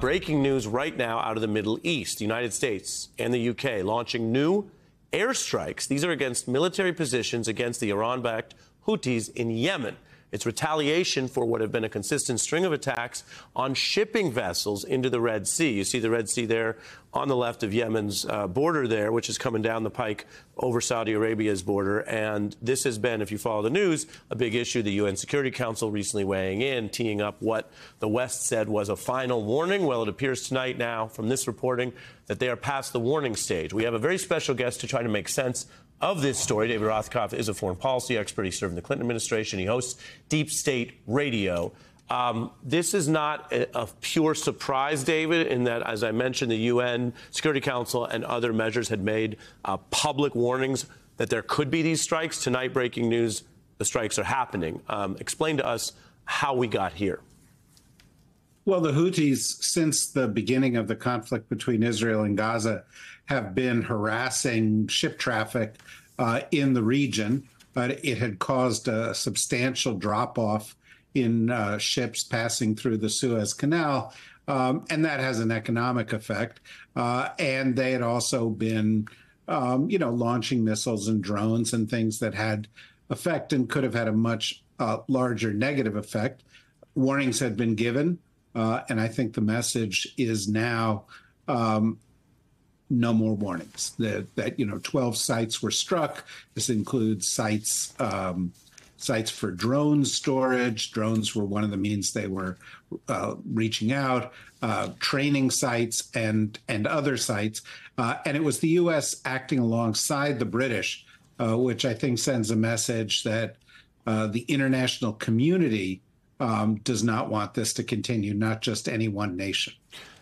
Breaking news right now out of the Middle East, the United States and the UK launching new airstrikes. These are against military positions against the Iran backed Houthis in Yemen. It's retaliation for what have been a consistent string of attacks on shipping vessels into the Red Sea. You see the Red Sea there on the left of Yemen's uh, border there, which is coming down the pike over Saudi Arabia's border. And this has been, if you follow the news, a big issue. The UN Security Council recently weighing in, teeing up what the West said was a final warning. Well, it appears tonight now from this reporting that they are past the warning stage. We have a very special guest to try to make sense of this story. David Rothkopf is a foreign policy expert. He served in the Clinton administration. He hosts Deep State Radio. Um, this is not a, a, pure surprise, David, in that, as I mentioned, the UN Security Council and other measures had made uh, public warnings that there could be these strikes. Tonight, breaking news the strikes are happening. Um, explain to us how we got here. Well, the Houthis, since the beginning of the conflict between Israel and Gaza, have been harassing ship traffic uh, in the region. But it had caused a substantial drop off in uh, ships passing through the Suez Canal. Um, and that has an economic effect. Uh, and they had also been, um, you know, launching missiles and drones and things that had effect and could have had a much uh, larger negative effect. Warnings had been given. Uh, and I think the message is now um, no more warnings. That, that you know, 12 sites were struck. This includes sites um, sites for drone storage. Drones were one of the means they were uh, reaching out. Uh, training sites and and other sites, uh, and it was the U.S. acting alongside the British, uh, which I think sends a message that uh, the international community um, does not want this to continue, not just any one nation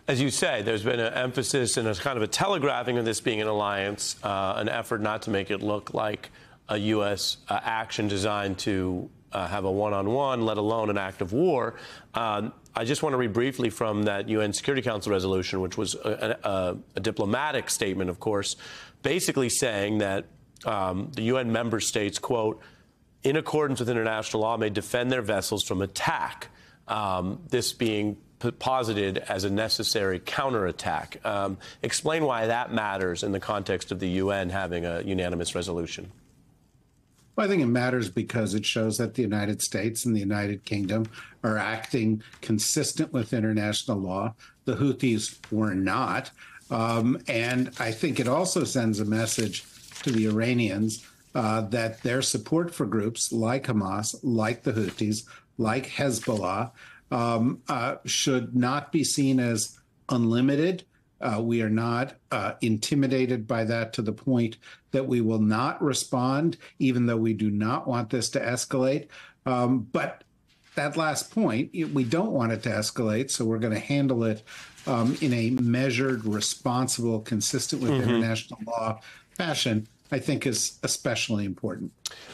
as you say, there's been an emphasis and a kind of a telegraphing of this being an alliance, uh, an effort not to make it look like a U.S. Uh, action designed to uh, have a one-on-one, let alone an act of war. Um, I just want to read briefly from that UN Security Council resolution, which was a, a, a diplomatic statement, of course, basically saying that um, the UN member states, quote, in accordance with international law, may defend their vessels from attack. Um, this being posited as a necessary counterattack. Um, explain why that matters in the context of the UN having a unanimous resolution. Well, I think it matters because it shows that the United States and the United Kingdom are acting consistent with international law. The Houthis were not. Um, and I think it also sends a message to the Iranians uh, that their support for groups like Hamas, like the Houthis, like Hezbollah, um, uh, should not be seen as unlimited. Uh, we are not uh, intimidated by that to the point that we will not respond, even though we do not want this to escalate. Um, but that last point, we don't want it to escalate, so we're going to handle it um, in a measured, responsible, consistent with mm-hmm. international law fashion. I think is especially important.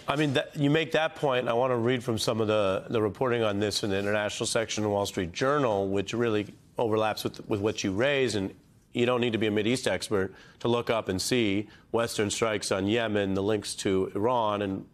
I mean, that, you make that point. I want to read from some of the, the reporting on this in the international section of Wall Street Journal, which really overlaps with, with what you raise. And you don't need to be a East expert to look up and see Western strikes on Yemen, the links to Iran, and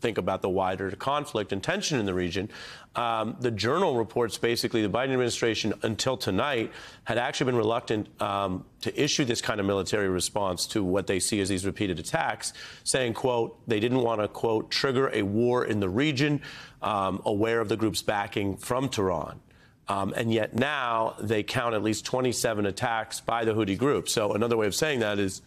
think about the wider conflict and tension in the region. Um, the journal reports basically the Biden administration, until tonight, had actually been reluctant um, to issue this kind of military response to what they see as these repeated attacks, saying, quote, they didn't want to, quote, trigger a war in the region, um, aware of the group's backing from Tehran. Um, and yet now they count at least 27 attacks by the Houthi group. So another way of saying that is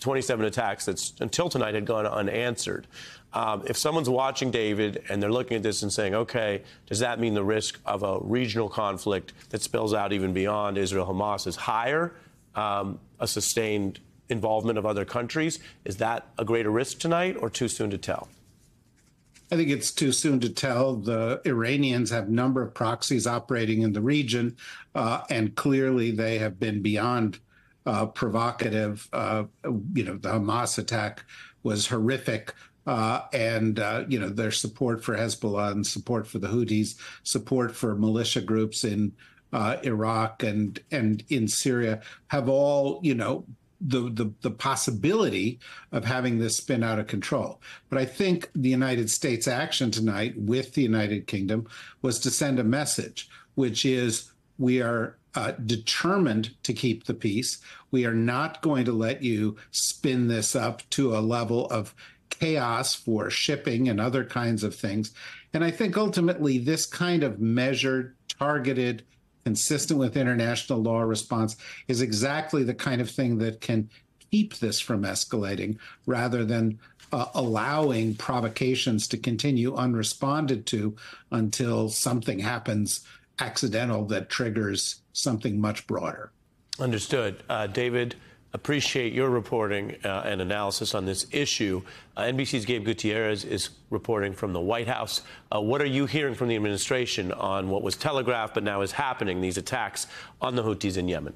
27 attacks that until tonight had gone unanswered. Um, if someone's watching David and they're looking at this and saying, okay, does that mean the risk of a regional conflict that spills out even beyond Israel Hamas is higher? Um, a sustained involvement of other countries? Is that a greater risk tonight or too soon to tell? I think it's too soon to tell. The Iranians have a number of proxies operating in the region, uh, and clearly they have been beyond uh, provocative. Uh, you know, the Hamas attack was horrific. Uh, and uh, you know their support for Hezbollah and support for the Houthis, support for militia groups in uh, Iraq and and in Syria have all you know the, the the possibility of having this spin out of control. But I think the United States action tonight with the United Kingdom was to send a message, which is we are uh, determined to keep the peace. We are not going to let you spin this up to a level of chaos for shipping and other kinds of things. And I think ultimately this kind of measured, targeted, consistent with international law response is exactly the kind of thing that can keep this from escalating rather than uh, allowing provocations to continue unresponded to until something happens accidental that triggers something much broader. Understood. Uh, David, appreciate your reporting uh, and analysis on this issue. Uh, NBC's Gabe Gutierrez is reporting from the White House. Uh, what are you hearing from the administration on what was telegraphed but now is happening, these attacks on the Houthis in Yemen?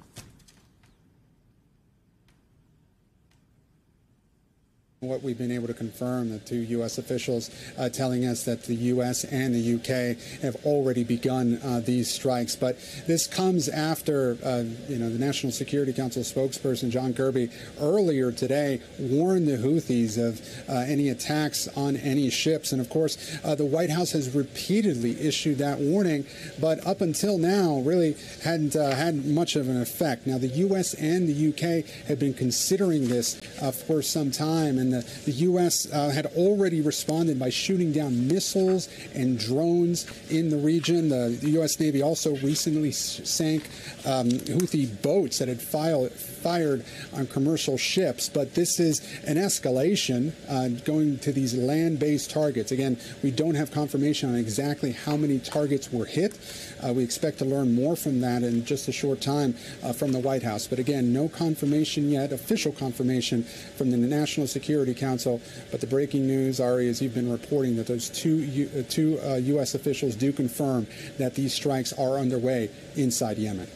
What we've been able to confirm, the two U.S. officials uh, telling us that the U.S. and the U.K. have already begun uh, these strikes. But this comes after, uh, you know, the National Security Council spokesperson John Kirby earlier today warned the Houthis of uh, any attacks on any ships. And of course, uh, the White House has repeatedly issued that warning, but up until now, really hadn't uh, had much of an effect. Now, the U.S. and the U.K. have been considering this for some time. And and the, the U.S. Uh, had already responded by shooting down missiles and drones in the region. The, the U.S. Navy also recently sank um, Houthi boats that had fired on commercial ships. But this is an escalation uh, going to these land based targets. Again, we don't have confirmation on exactly how many targets were hit. Uh, we expect to learn more from that in just a short time uh, from the White House. But again, no confirmation yet, official confirmation from the National Security Council. But the breaking news, Ari, as you've been reporting, that those two, uh, two U.S. Uh, officials do confirm that these strikes are underway inside Yemen.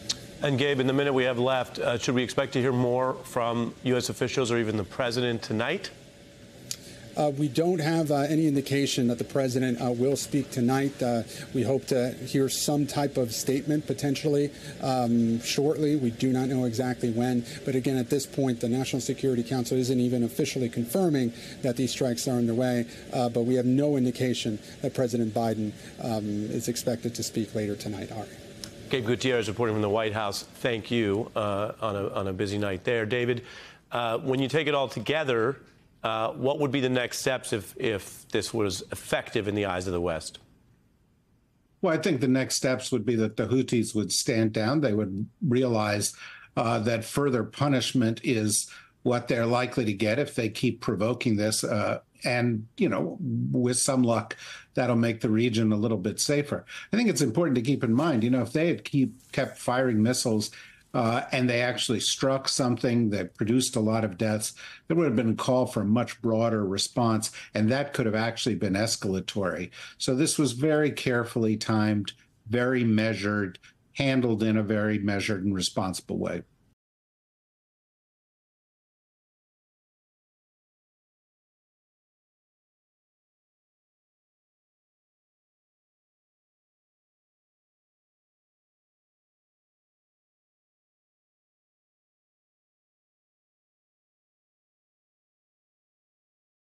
And Gabe, in the minute we have left, uh, should we expect to hear more from U.S. officials or even the president tonight? Uh, we don't have uh, any indication that the president uh, will speak tonight. Uh, we hope to hear some type of statement potentially um, shortly. We do not know exactly when. But again, at this point, the National Security Council isn't even officially confirming that these strikes are underway. Uh, but we have no indication that President Biden um, is expected to speak later tonight. Ari. Gabe Gutierrez reporting from the White House. Thank you uh, on, a, on a busy night there. David, when you take it all together, uh, what would be the next steps if, if this was effective in the eyes of the West? Well, I think the next steps would be that the Houthis would stand down. They would realize uh, that further punishment is what they're likely to get if they keep provoking this. Uh, and you know with some luck that'll make the region a little bit safer i think it's important to keep in mind you know if they had keep kept firing missiles uh, and they actually struck something that produced a lot of deaths, there would have been a call for a much broader response, and that could have actually been escalatory. So this was very carefully timed, very measured, handled in a very measured and responsible way.